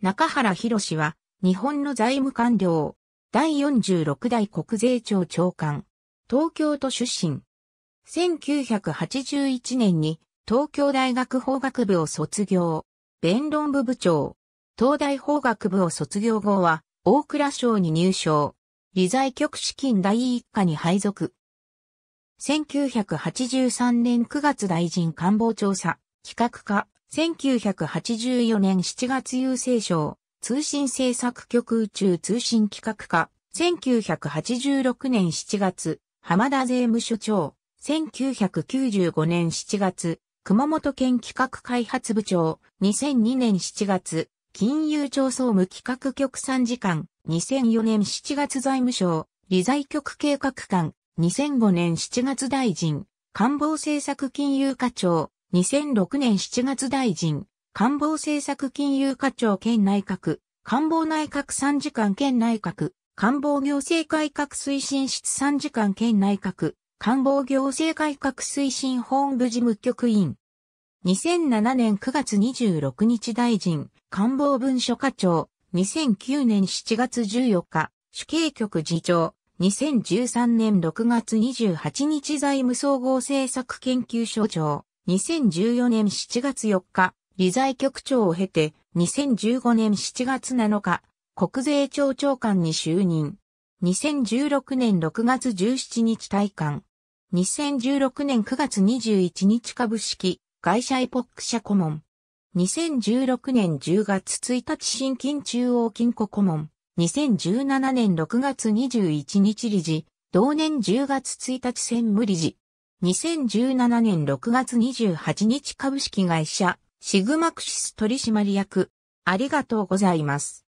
中原博士は、日本の財務官僚、第46代国税庁長官、東京都出身。1981年に東京大学法学部を卒業。弁論部部長。東大法学部を卒業後は大蔵省に入省。理財局資金第一課に配属。1983年9月大臣官房調査、企画課。1984年7月郵政省、通信政策局宇宙通信企画課。1986年7月、浜田税務署長。1995年7月、熊本県企画開発部長、2002年7月、金融庁総務企画局参事官、2004年7月財務省、理財局計画官、2005年7月大臣、官房政策金融課長、2006年7月大臣、官房政策金融課長兼内閣、官房内閣参事官兼内閣、官房行政改革推進室参事官兼内閣、官房行政改革推進本部事務局員。2007年9月26日大臣、官房文書課長、2009年7月14日、主計局次長、2013年6月28日財務総合政策研究所長、2014年7月4日、理財局長を経て、2015年7月7日、国税庁長官に就任。2016年6月17日退官。2016年9月21日株式、会社エポック社顧問。2016年10月1日新金中央金庫顧問。2017年6月21日理事。同年10月1日専務理事。2017年6月28日株式会社、シグマクシス取締役。ありがとうございます。